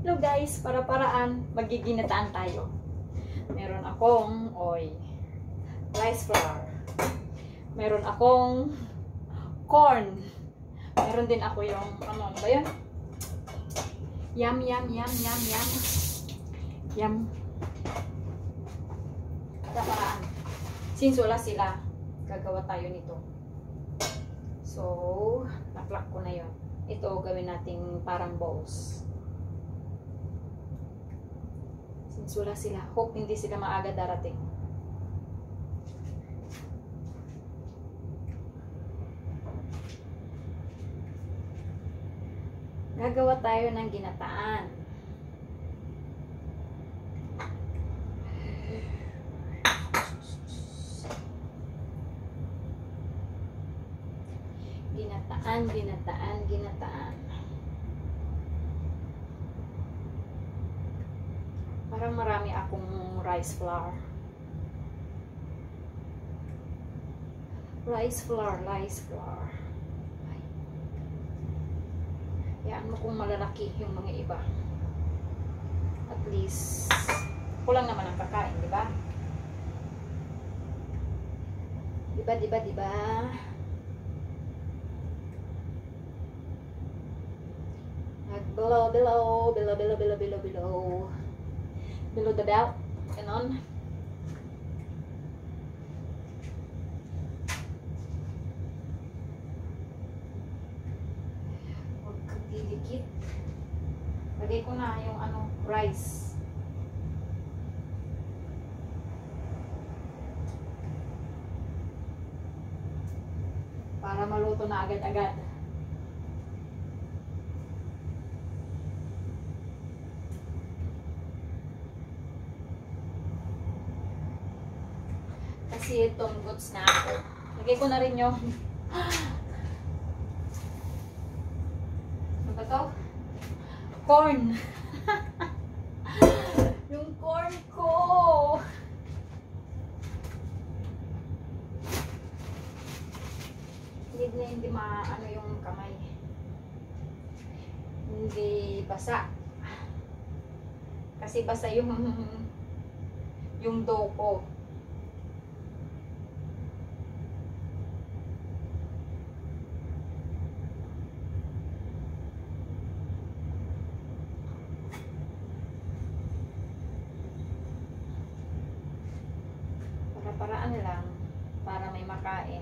Hello guys, para paraan, magiginataan tayo. Meron akong oy, rice flour. Meron akong corn. Meron din ako yung, ano, ba yun? Yum, yum, yum, yum, yum. Yum. Para paraan. Since wala sila, gagawa tayo nito. So, naklak ko na yon. Ito, gawin nating parang balls. Wala sila, hope hindi sila maaga darating. Gagawa tayo ng ginataan. Ginataan, ginataan, ginataan. Parang marami akong rice flour. Rice flour, rice flour. Ay. Yan mo kung malalaki yung mga iba. At least, kulang naman ang kakain, di ba? Di ba, di ba, di ba? Below, below, below, below, below, below, below. Below the belt. Ganon. Huwag kang didikit. Lagay ko na yung ano, rice. Para maluto na agad-agad. Kasi itong goods na ako. Lagay ko na rin yung ano ba to? Corn. yung corn ko. Hindi na hindi maano yung kamay. Hindi basa. Kasi basa yung yung dough ko. Para-paraan lang para may makain.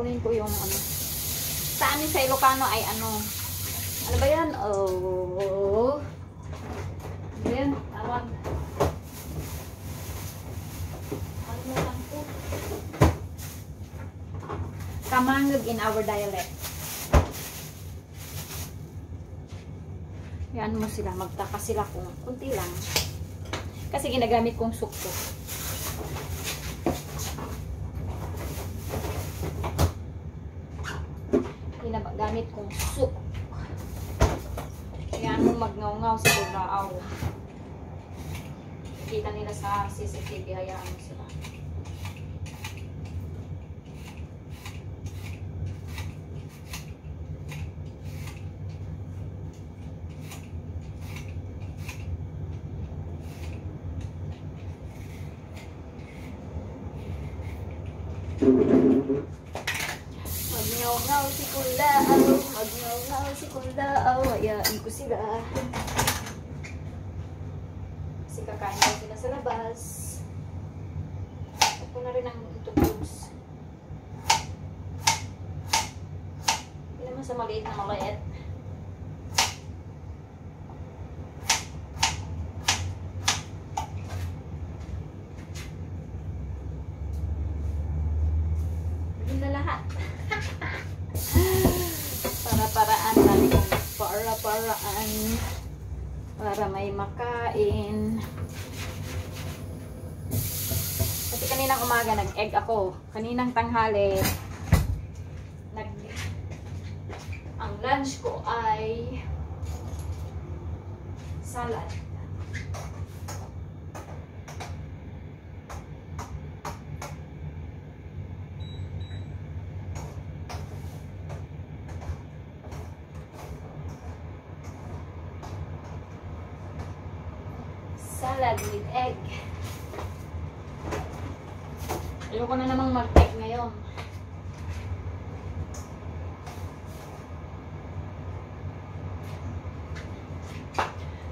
Kunin ko yung ano. Sa amin sa Ilocano ay ano. Ano ba yan? Oh. Ano yan? Tawag. Kamangag in our dialect. Yan mo sila, magtaka sila kung kunti lang. Kasi ginagamit kong sukto. Ginagamit kong soup. Yan mo magngaw-ngaw sa bulaaw. Kita nila sa CCTV, hayaan mo sila. Magngaw-ngaw si Kulaaw, magngaw-ngaw si Kulaaw, hayaan ko sila. Kasi kakain daw sila sa labas. Ito na rin ang tubos. Hindi naman sa maliit na maliit. Yun na lahat. Para-paraan lang kung para-paraan. Para may makain. Kasi kaninang umaga nag-egg ako. Kaninang tanghali nag ang lunch ko ay salad. Salad with egg. Ayoko na namang mag-egg ngayon.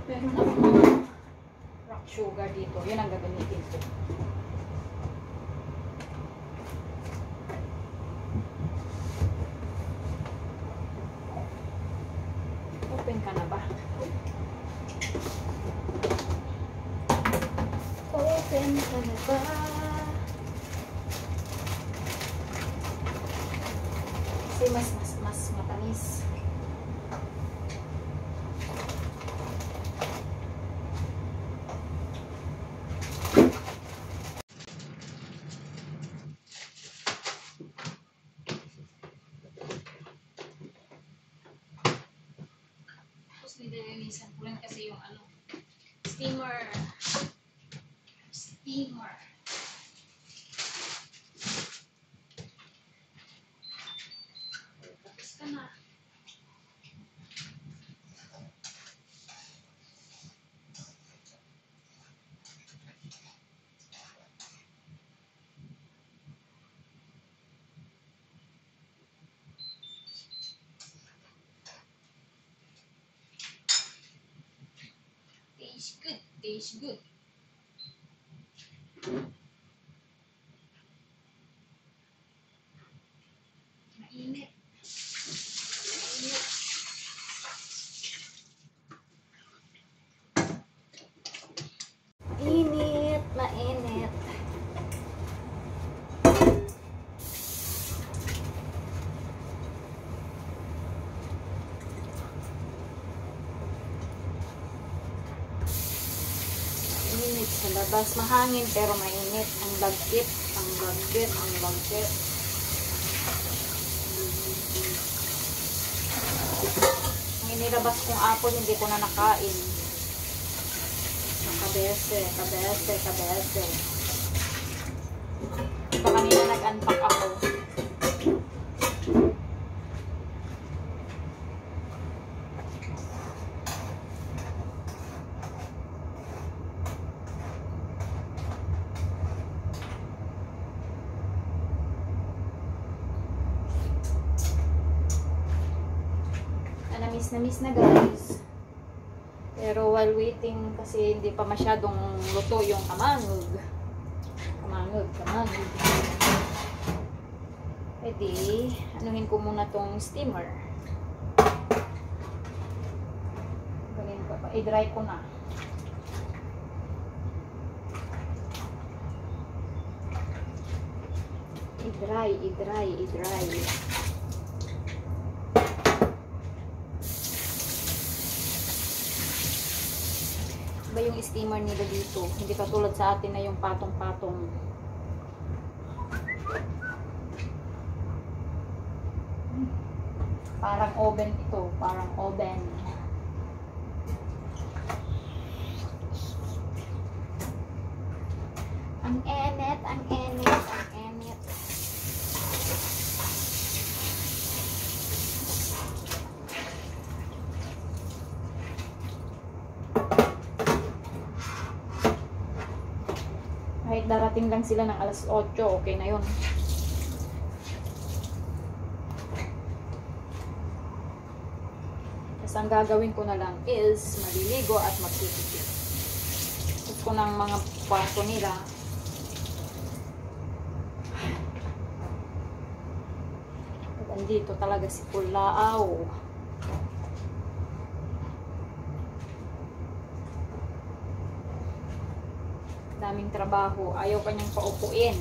Meron ako mga rock sugar dito. Yun ang gagamitin ko. Open ka na ba? Open ka na ba? Kasi mas, mas, mas matamis. Tapos nililinisan ko rin kasi yung ano, steamer. Steamer. Tapos ka na. Tastes good. Tastes good. Mainit. Mainit. Mainit, mainit. Mainit sa labas. Mahangin pero mainit. Ang lagkit, ang lagkit, ang lagkit. Ang inilabas kong apple, hindi ko na nakain. Kabese, kabese, kabese. Diba kanina nag-unpack ako. na miss na miss na guys. Pero while waiting, kasi hindi pa masyadong luto yung kamangog. Kamangog, kamangog. Pwede, anuhin ko muna tong steamer. Ganin ko pa. I-dry ko na. I-dry, i-dry, i-dry. Iba yung steamer nila dito. Hindi katulad sa atin na yung patong-patong. Parang oven ito. Parang oven. Ang enit, ang enit, darating lang sila ng alas 8, okay na yun. Tapos ang gagawin ko na lang is maliligo at magtitipid. Tapos ko ng mga kwarto nila. At andito talaga si Kulaaw. Daming trabaho. Ayaw kanyang paupuin.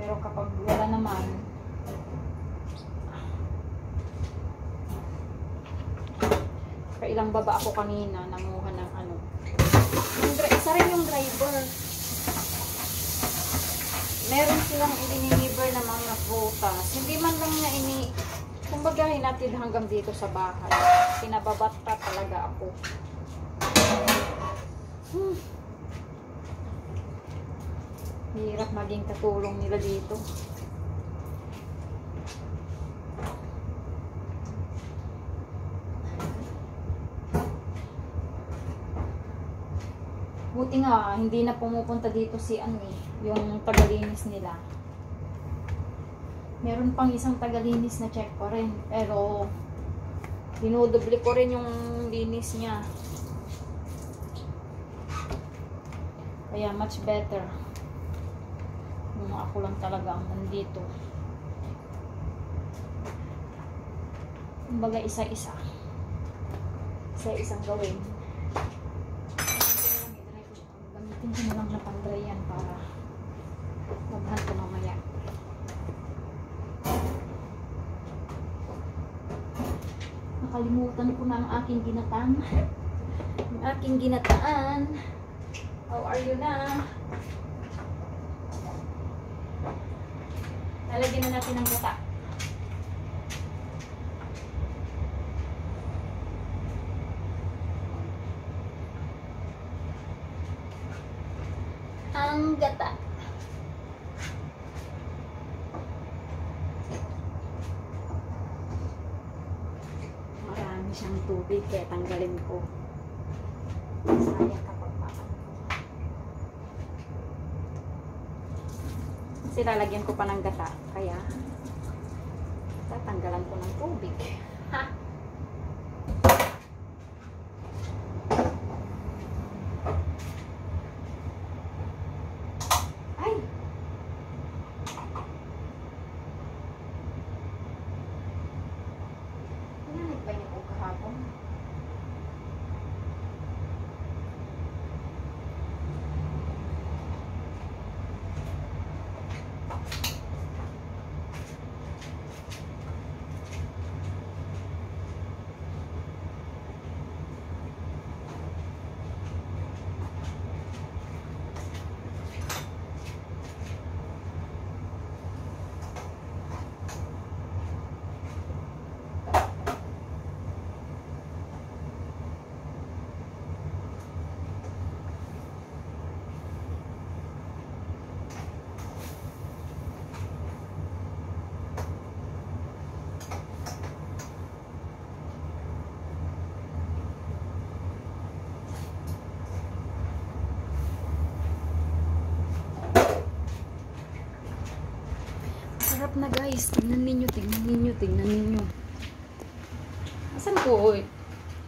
Pero kapag wala naman, kailang baba ako kanina, nanguha ng ano. Yung, isa rin yung driver. Meron silang iliniliver na mga prutas. Hindi man lang niya ini Kumbaga, hinatid hanggang dito sa bahay. Pinababata talaga ako. Hmm. Hirap maging katulong nila dito. Buti nga, hindi na pumupunta dito si ano eh, yung tagalinis nila. Meron pang isang tagalinis na check pa rin, pero dinudubli ko rin yung linis niya. Kaya much better. Kung ako lang talaga ang nandito. Kumbaga isa-isa. Isa-isang gawin. Gamitin ko na lang na pang-dry yan para maghan ko mamaya. Nakalimutan ko na ang aking ginatang. Ang aking ginataan. How are you na? Lalagyan na natin ng gata. Ang gata. Marami siyang tubig kaya tanggalin ko. Sayang kapag makan ko. Kasi lalagyan ko pa ng gata. Kaya, tatanggalan ko ng tubig. Ha? Ay! Nanay pa niya ko kahapon. Sarap na guys. Tingnan ninyo, tingnan ninyo, tingnan ninyo. Asan ko? Oy?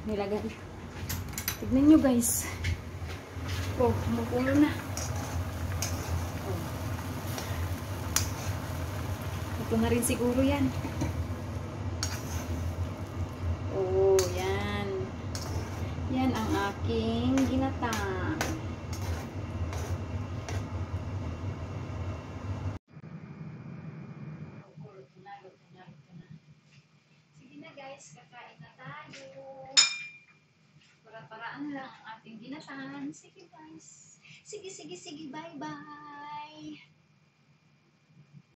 Nilagay. Tignan nyo guys. Oh, kumukulo na. Oh. Ito na rin siguro yan. Oh, yan. Yan ang aking ginatang. Sige na guys, kakain na tayo. Para-paraan lang ginatan. Sige guys. Sige, sige, sige. Bye-bye.